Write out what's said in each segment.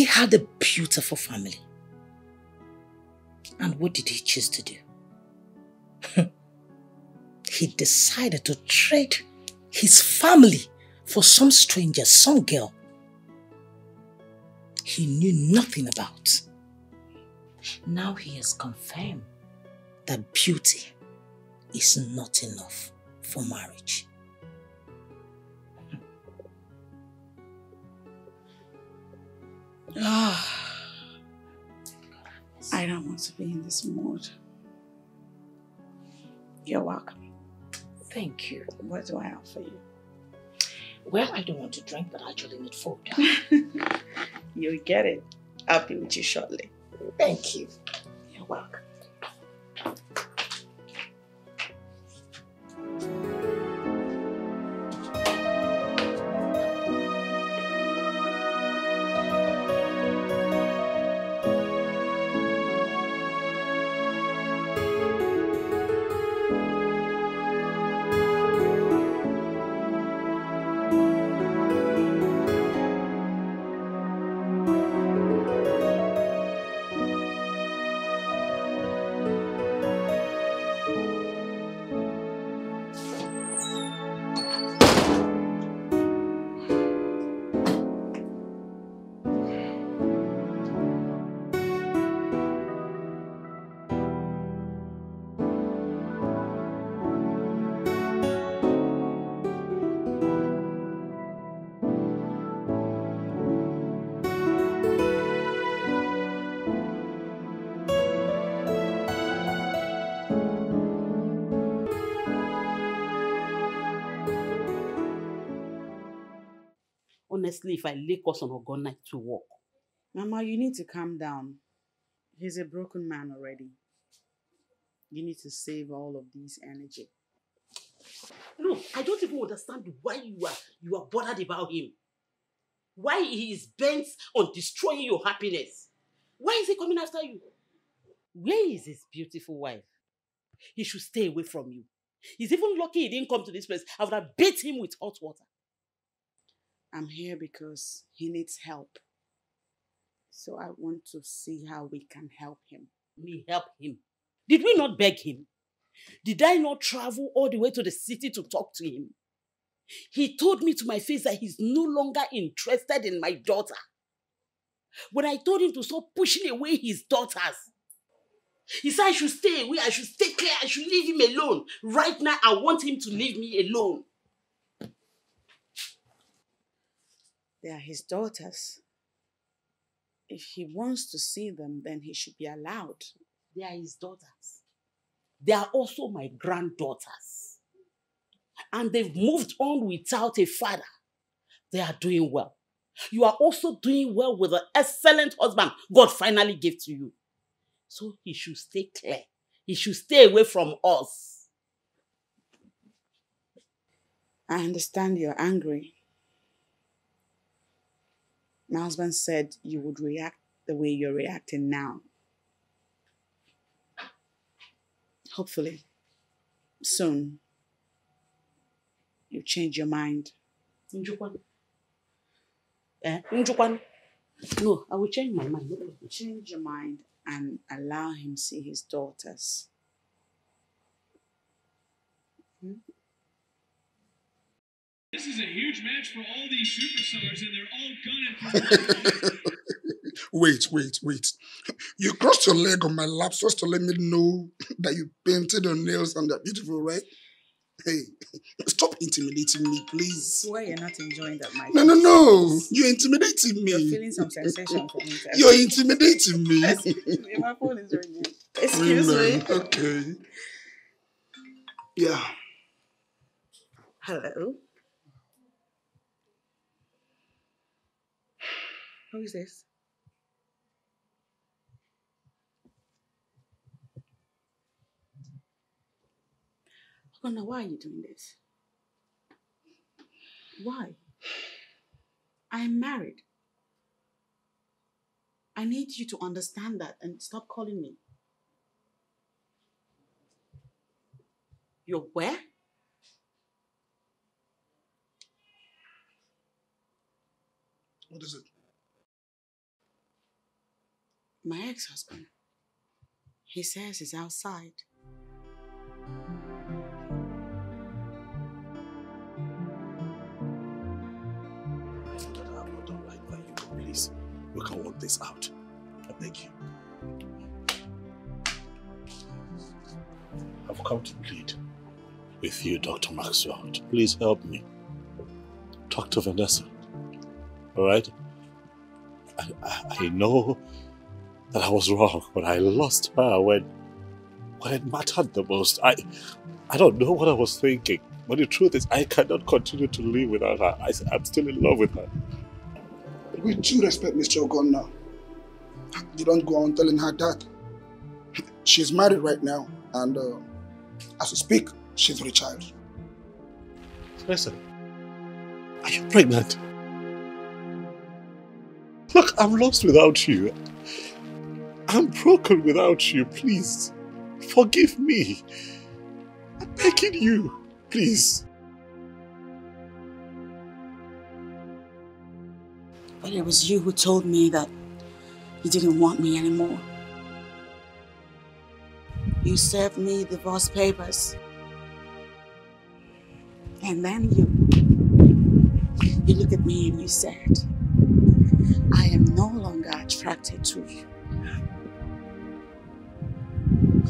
He had a beautiful family. And what did he choose to do? he decided to trade his family for some stranger, some girl he knew nothing about. Now he has confirmed that beauty is not enough for marriage. I don't want to be in this mood. You're welcome. Thank you. What do I offer you? Well, I don't want to drink, but I actually need food. You'll get it. I'll be with you shortly. Thank you. You're welcome. Honestly, if I lay us on Ogon night to work. Mama, you need to calm down. He's a broken man already. You need to save all of this energy. No, I don't even understand why you are you are bothered about him. Why he is bent on destroying your happiness. Why is he coming after you? Where is his beautiful wife? He should stay away from you. He's even lucky he didn't come to this place. I would have beat him with hot water. I'm here because he needs help. So I want to see how we can help him. Me help him. Did we not beg him? Did I not travel all the way to the city to talk to him? He told me to my face that he's no longer interested in my daughter. When I told him to stop pushing away his daughters, he said I should stay away, I should stay clear, I should leave him alone. Right now, I want him to leave me alone. They are his daughters. If he wants to see them, then he should be allowed. They are his daughters. They are also my granddaughters. And they've moved on without a father. They are doing well. You are also doing well with the excellent husband God finally gave to you. So he should stay clear. He should stay away from us. I understand you're angry. My husband said you would react the way you're reacting now. Hopefully, soon, you change your mind. Njukwan. Eh? Njukwan. No, I will change my mind. Change your mind and allow him see his daughters. Hmm? This is a huge match for all these superstars, and they're all gunning for. Wait, wait, wait. You crossed your leg on my lap just to let me know that you painted your nails and they're beautiful, right? Hey, stop intimidating me, please. Swear you're not enjoying that, Mike. No, no, no. You're intimidating me. You're feeling some sensation from it. You're intimidating me. Excuse me, my phone is ringing. Excuse Women, me. Okay. Yeah. Hello. Who is this? Ogonna, why are you doing this? Why? I am married. I need you to understand that and stop calling me. You're where? What is it? My ex-husband. He says he's outside. that I not right but please, we can't work this out. I beg you. I've come to plead with you, Dr. Maxwell. Please help me. Talk to Vanessa. Alright? I, I, I know that I was wrong, but I lost her when, when it mattered the most. I, I don't know what I was thinking, but the truth is, I cannot continue to live without her. I, I'm still in love with her. With due respect, Mr. Ogonna, you don't go on telling her that. She's married right now, and uh, as we speak, she's with a child. Listen, are you pregnant? Look, I'm lost without you. I'm broken without you. Please, forgive me. I'm begging you. Please. But it was you who told me that you didn't want me anymore. You served me the divorce papers. And then you you look at me and you said, I am no longer attracted to you.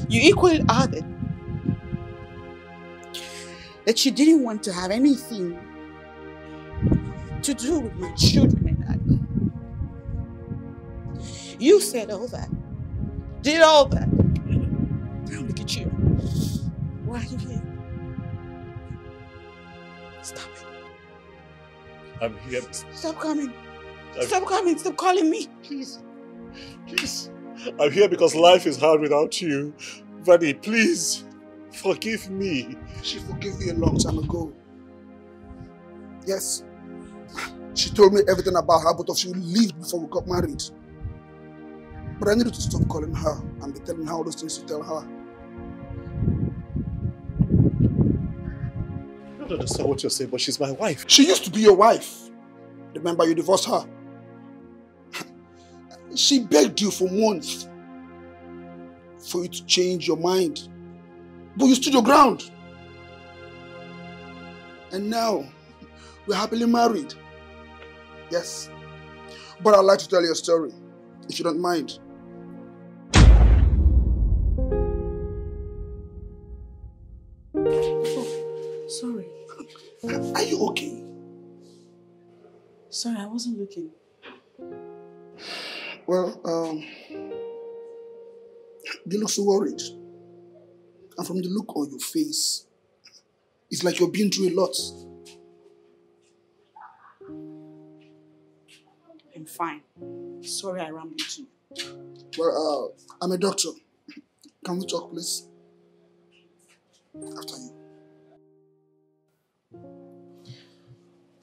You equally added that you didn't want to have anything to do with my children and I. You said all that, did all that. Now look at you. Why are you here? Stop it. I'm here. Stop coming. I'm- Stop coming. Stop calling me. Please. Please. I'm here because life is hard without you. Vanny, please. Forgive me. She forgave me a long time ago. Yes. She told me everything about her, both of you lived before we got married. But I needed to stop calling her and be telling her all those things to tell her. I don't understand what you're saying, but she's my wife. She used to be your wife. Remember, you divorced her. She begged you for months for you to change your mind. But you stood your ground. And now, we're happily married. Yes. But I'd like to tell you a story, if you don't mind. Sorry. Are you okay? Sorry, I wasn't looking. Well, um, you look so worried. And from the look on your face, it's like you're been through a lot. I'm fine. Sorry I rambled you. Well, uh, I'm a doctor. Can we talk, please? After you.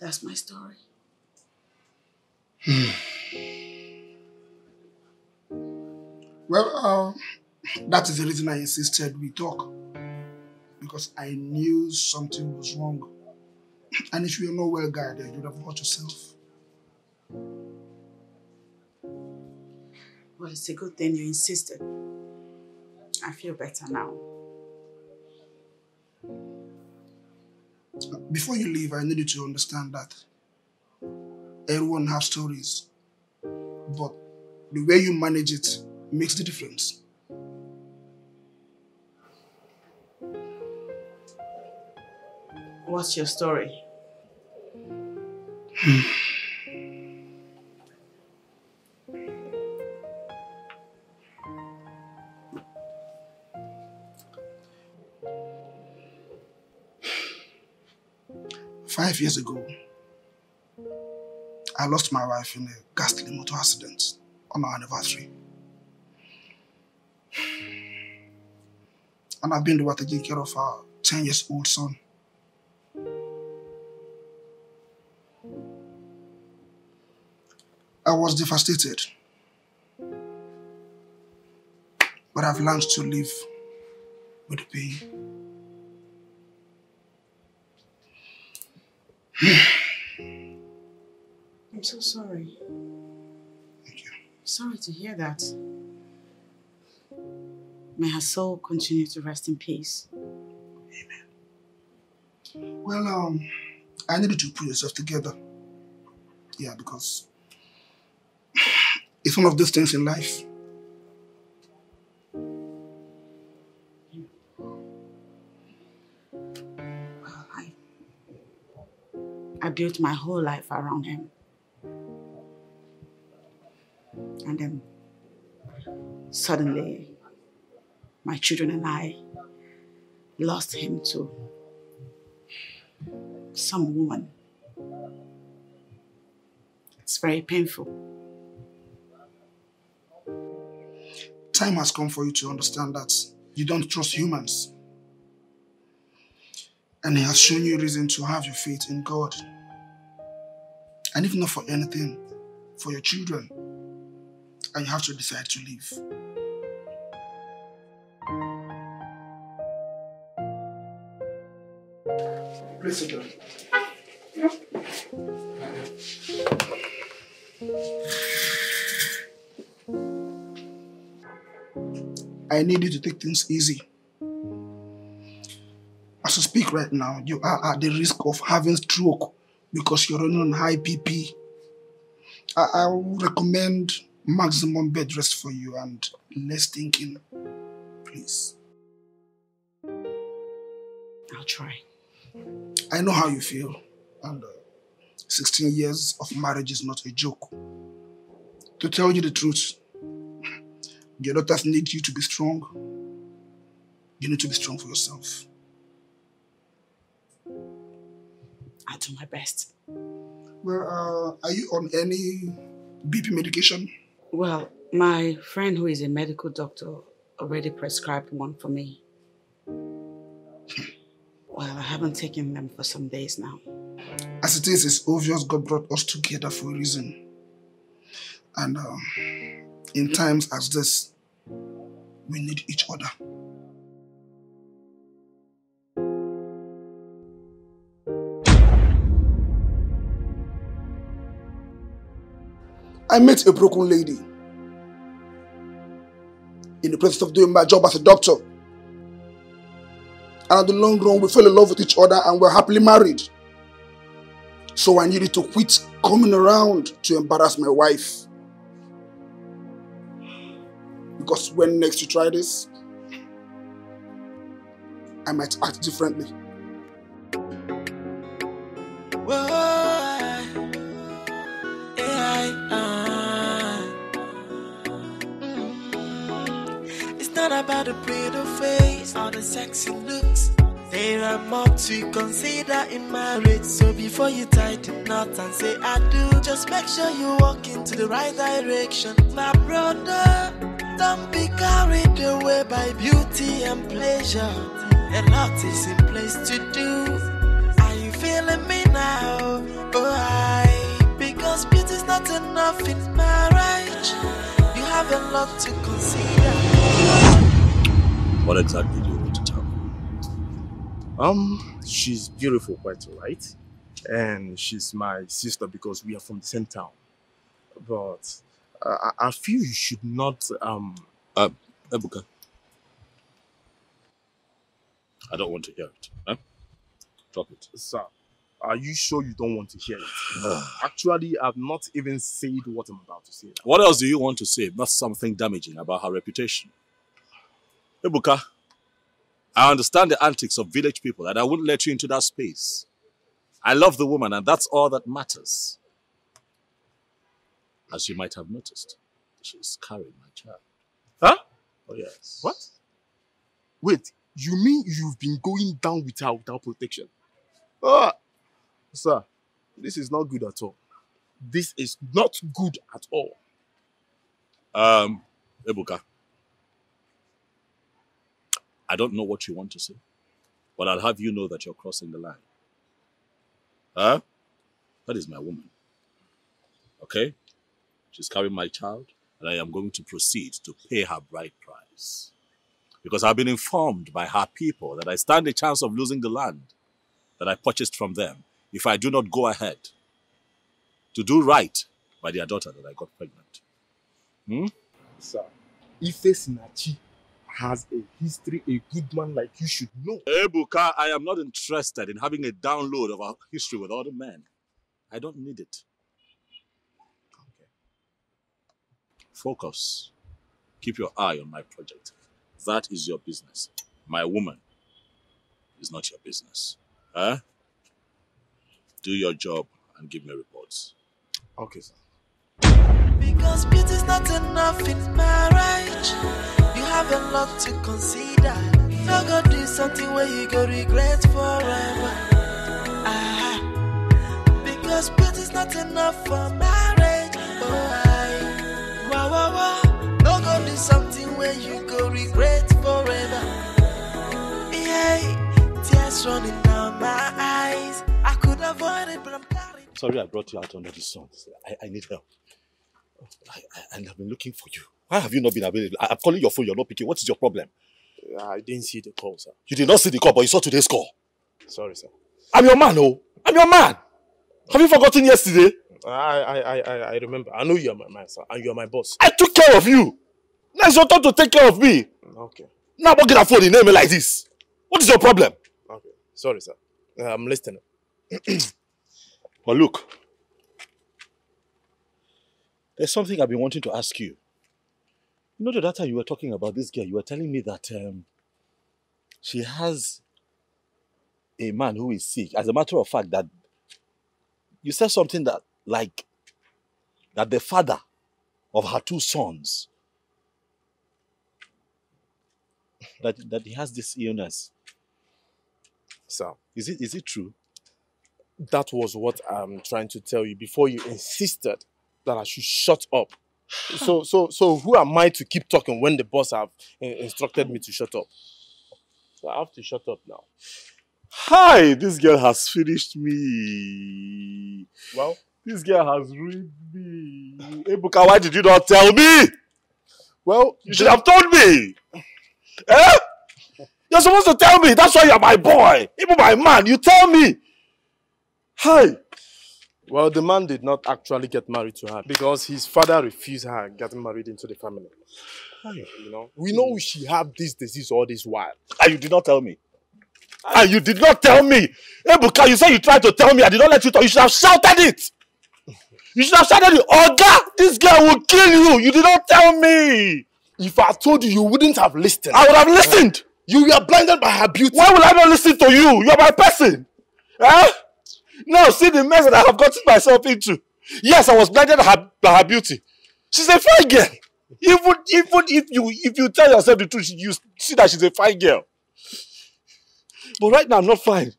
That's my story. Well, uh, that is the reason I insisted we talk. Because I knew something was wrong. And if you were not well guided, you would have hurt yourself. Well, it's a good thing you insisted. I feel better now. Before you leave, I need you to understand that everyone has stories, but the way you manage it makes the difference. What's your story? Five years ago, I lost my wife in a ghastly motor accident on our anniversary. And I've been the one taking care of our 10 years old son. I was devastated. But I've learned to live with the pain. I'm so sorry. Thank you. Sorry to hear that. May her soul continue to rest in peace. Amen. Well, um, I need you to put yourself together. Yeah, because it's one of those things in life. Well, I, I built my whole life around him. And then suddenly, my children and I lost him to some woman. It's very painful. Time has come for you to understand that you don't trust humans. And He has shown you reason to have your faith in God. And if not for anything, for your children. And you have to decide to leave. Please sit down. I need you to take things easy. As you speak right now, you are at the risk of having stroke because you're running on high BP. I, I would recommend maximum bed rest for you and less thinking. Please. I'll try. I know how you feel. And uh, 16 years of marriage is not a joke. To tell you the truth, your daughters need you to be strong. You need to be strong for yourself. I'll do my best. Well, uh, are you on any BP medication? Well, my friend who is a medical doctor already prescribed one for me. Haven't taken them for some days now. As it is, it's obvious God brought us together for a reason. And um, in times as this, we need each other. I met a broken lady in the process of doing my job as a doctor. And in the long run, we fell in love with each other and we're happily married. So I needed to quit coming around to embarrass my wife. Because when next you try this, I might act differently. Or the sexy looks. There are more to consider in marriage. So before you tie the knot and say I do, just make sure you walk into the right direction. My brother, don't be carried away by beauty and pleasure. A lot is in place to do. Are you feeling me now? Oh, I. Because beauty's not enough in marriage. You have a lot to consider. What exactly do you want to tell me? Um, she's beautiful, quite alright, and she's my sister because we are from the same town. But uh, I- I feel you should not. Um, Uh, Ebuka. I don't want to hear it. Huh? Drop it. sir, are you sure you don't want to hear it? Actually, I've not even said what I'm about to say. What else do you want to say? Not something damaging about her reputation. Ebuka, I understand the antics of village people and I wouldn't let you into that space. I love the woman and that's all that matters. As you might have noticed, she's carrying my child. Huh? Oh, yes. What? Wait, you mean you've been going down with her without protection? Ah, sir, this is not good at all. This is not good at all. Um, Ebuka, I don't know what you want to say, but I'll have you know that you're crossing the line. Huh? That is my woman. Okay? She's carrying my child, and I am going to proceed to pay her bride price. Because I've been informed by her people that I stand a chance of losing the land that I purchased from them if I do not go ahead to do right by their daughter that I got pregnant. Hmm? Sir, Ife Sinachi has a history a good man like you should know. Ebuka, I am not interested in having a download of our history with other men. I don't need it. Okay. Focus. Keep your eye on my project. That is your business. My woman is not your business. Huh? Do your job and give me reports. Okay, sir. Because beauty's not enough in marriage. Have a lot to consider. No do something where you go regret forever. Ah, because beauty's not enough for marriage. Oh, I, wow. No do something where you go regret forever. Yeah, tears running down my eyes. I could avoid it, but I'm carrying. Sorry I brought you out under the sun. I, I need help. I, I, and I've been looking for you. Why have you not been available? I, I'm calling your phone, you're not picking. What is your problem? I didn't see the call, sir. You did not see the call, but you saw today's call. Sorry, sir. I'm your man, oh. I'm your man. Have you forgotten yesterday? I, I, I, I, remember. I know you are my man, sir, and you are my boss. I took care of you. Now it's your turn to take care of me. Okay, Now I'm not get a name like this. What is your problem? okay. Sorry, sir. Uh, I'm listening. But look, there's something I've been wanting to ask you. You know, the time you were talking about this girl, you were telling me that um, she has a man who is sick. As a matter of fact, that you said something that, like, that the father of her two sons, that, that he has this illness. Sir, Is it is it true? that was what I'm trying to tell you before you insisted that I should shut up. So, so, so who am I to keep talking when the boss have uh, instructed me to shut up? So I have to shut up now. Hi, this girl has finished me. Well, This girl has ruined me. Ebuka, why did you not tell me? well, You should have told me. Eh? You're supposed to tell me. That's why you're my boy. Even my man. You tell me. Hi. Well, the man did not actually get married to her because his father refused her getting married into the family. You know, we know hmm. she have this disease all this while. And you did not tell me. And you did not tell me. Ebuka, you said you tried to tell me. I did not let you talk. You should have shouted it. You should have shouted it. Oh, God, this girl will kill you. You did not tell me. If I told you, you wouldn't have listened. I would have listened. You were blinded by her beauty. Why will I not listen to you? You're my person. Huh? Now see the mess that I have gotten myself into. Yes, I was blinded by her, by her beauty. She's a fine girl. Even even if you if you tell yourself the truth, you see that she's a fine girl. But right now I'm not fine.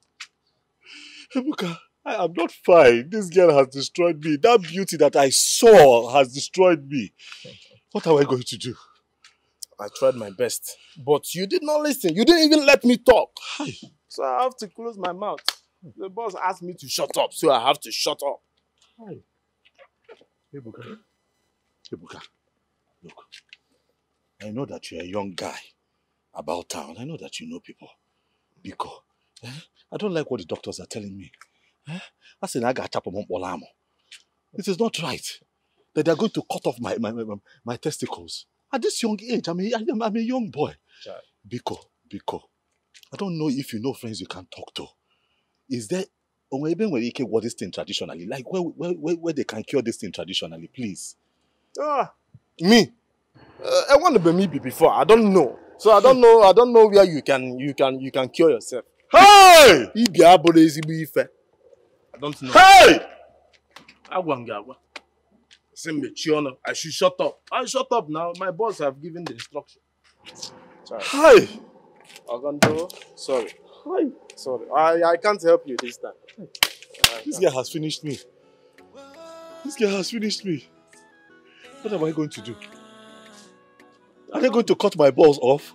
Ebuka, I am not fine. This girl has destroyed me. That beauty that I saw has destroyed me. What am I going to do? I tried my best, but you did not listen. You didn't even let me talk. Hi. So I have to close my mouth. The boss asked me to shut up, so I have to shut up. Hi. Ebuka. Ebuka, look. I know that you're a young guy about town. I know that you know people. Biko. Eh? I don't like what the doctors are telling me. Eh? I said, I got is not right that they're going to cut off my, my, my, my testicles. At this young age, I'm a, I'm, I'm a young boy. Child. Biko, Biko. I don't know if you know friends you can talk to. Is there or even when you can what this thing traditionally? Like where, where, where, where they can cure this thing traditionally, please. Ah, me. Uh, I want to be me be before. I don't know. So I don't know. I don't know where you can you can you can cure yourself. Hey! Ibi abụrụ ezigbo ife. I don't know. Hey! Agwa m gị agwa. Sị m mechie ọnụ. I should shut up. I shut up now. My boss have given the instruction. Sorry. Hey! Ogondo, sorry. Sorry. I, I can't help you this time. This guy has finished me. This guy has finished me. What am I going to do? Are they going to cut my balls off?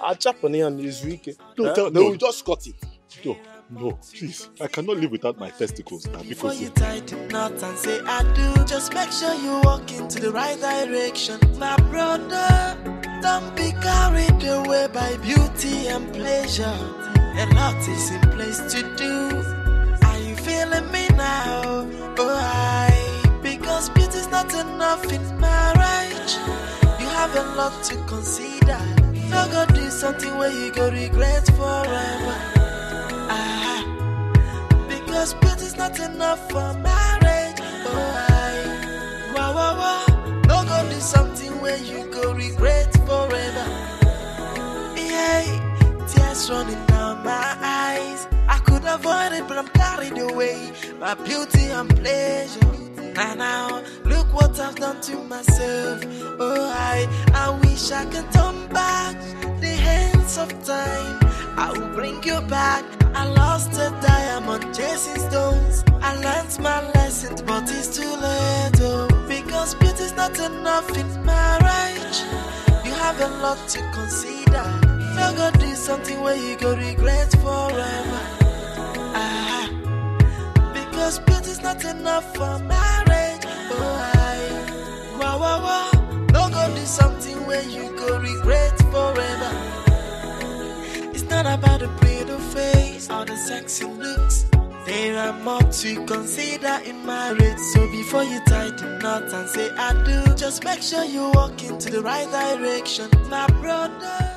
Achapụna ya n'izu ike. No, Eh? tell- They no. will just cut it. No, no, please. I cannot live without my testicles now Before because you tie the knot and say I do, just make sure you walk into the right direction. My brother, don't be carried away by beauty and pleasure. A lot is in place to do. Are you feeling me now? Oh, I. Because beauty's not enough in marriage. You have a lot to consider. No go do something where you go regret forever. Ah, because beauty's not enough for marriage. Oh, I, wow, wow, wow. No go do something where you go regret forever. Yeah, tears running down my eyes. I could avoid it, but I'm carried away by beauty and pleasure. And now, look what I've done to myself. Oh, I, I wish I could turn back the hands of time. I will bring you back. I lost a diamond chasing stones. I learned my lessons, but it's too late. Oh, because beauty's not enough in marriage. You have a lot to consider. No go do something where you go regret forever. Ah, because beauty's not enough for marriage. Oh, I, wow, wow. No go do something where you go regret forever. Not about the pretty face or the sexy looks. There are more to consider in marriage. So before you tie the knot and say I do, just make sure you walk into the right direction, my brother.